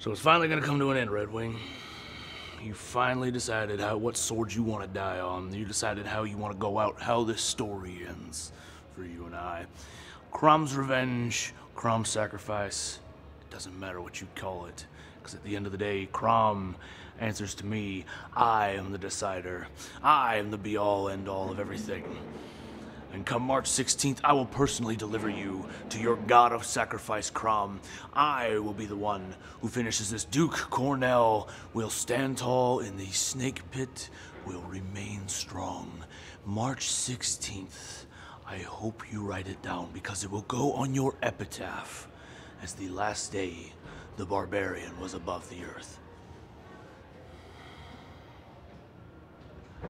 So it's finally gonna come to an end, Redwing. You finally decided how what sword you want to die on. You decided how you want to go out, how this story ends for you and I. Crom's revenge, Crom's sacrifice. It doesn't matter what you call it, because at the end of the day, Crom answers to me. I am the decider. I am the be-all, end-all of everything. And come March 16th, I will personally deliver you to your god of sacrifice, Crom. I will be the one who finishes this. Duke Cornell will stand tall in the snake pit, will remain strong. March 16th. I hope you write it down because it will go on your epitaph as the last day the barbarian was above the earth.